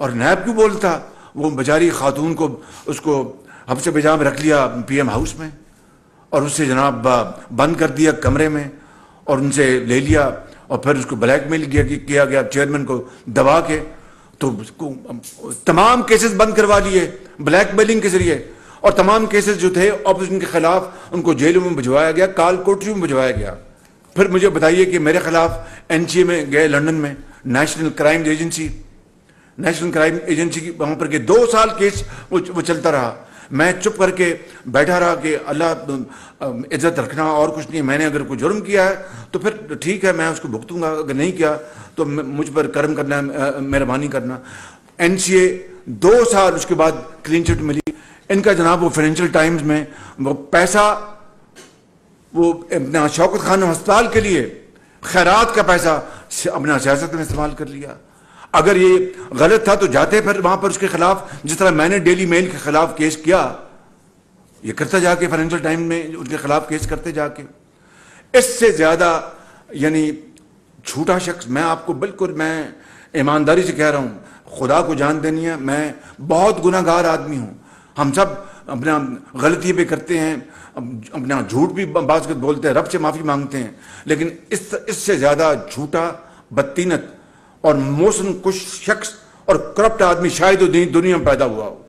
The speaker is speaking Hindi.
और नैब क्यों बोलता? वो बेचारी खातून को, उसको हफ़्ते बेजा में रख लिया पीएम हाउस में और उससे जनाब बंद कर दिया कमरे में और उनसे ले लिया और फिर उसको ब्लैकमेल किया कि, किया गया चेयरमैन को दबा के। तो तमाम केसेस बंद करवा लिए, ब्लैकमेलिंग के ज़रिए। और तमाम केसेस जो थे ऑपोजिशन के खिलाफ उनको जेलों में भिजवाया गया काल कोठरी में भिजवाया गया। फिर मुझे बताइए कि मेरे खिलाफ एनसीए में गए लंदन में, national crime agency national crime agency की वहाँ पर के दो साल केस वो, वो चलता रहा। मैं चुप करके बैठा रहा कि अल्लाह इज़्ज़त रखना और कुछ नहीं मैंने अगर कोई जुर्म किया है तो फिर ठीक है मैं उसको भुगतूँगा अगर नहीं किया तो मुझ पर कर्म करना मेहरबानी करना। एनसीए दो साल उसके बाद क्लीन चिट मिली। इनका जनाब वो फाइनेंशियल टाइम्स में वो पैसा वो अपना शौकत खान अस्पताल के लिए खैरात का पैसा अपना सियासत में इस्तेमाल कर लिया। अगर ये गलत था तो जाते फिर वहाँ पर उसके खिलाफ, जिस तरह मैंने डेली मेल के खिलाफ केस किया, ये करता जाके फाइनेंशियल टाइम में उनके खिलाफ केस करते जाके। इससे ज़्यादा, यानी झूठा शख्स, मैं आपको बिल्कुल, मैं ईमानदारी से कह रहा हूँ, खुदा को जान देनी है, मैं बहुत गुनागार आदमी हूँ। हम सब अपना गलती पे करते हैं अपना झूठ भी बात बोलते हैं, रब से माफ़ी मांगते हैं, लेकिन इस, इससे ज़्यादा झूठा बदतीनत और मौसम कुछ शख्स और करप्ट आदमी शायद दुनिया में पैदा हुआ हो।